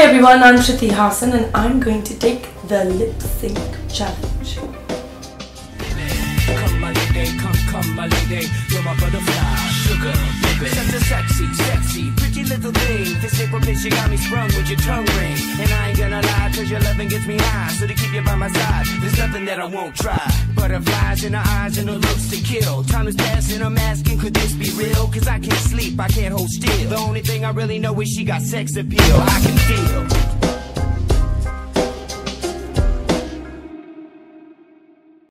Hi everyone, I'm Shruti Hassan and I'm going to take the lip sync challenge. Come my lady, come, come my lady, you're my butterfly, sugar, baby. Little thing. This April bitch, you got me sprung with your tongue ring. And I ain't gonna lie, cause your loving gets me high. So to keep you by my side, there's nothing that I won't try. Butterflies in her eyes and her looks to kill. Time is passing, I'm asking, could this be real? Cause I can't sleep, I can't hold still. The only thing I really know is she got sex appeal. I can feel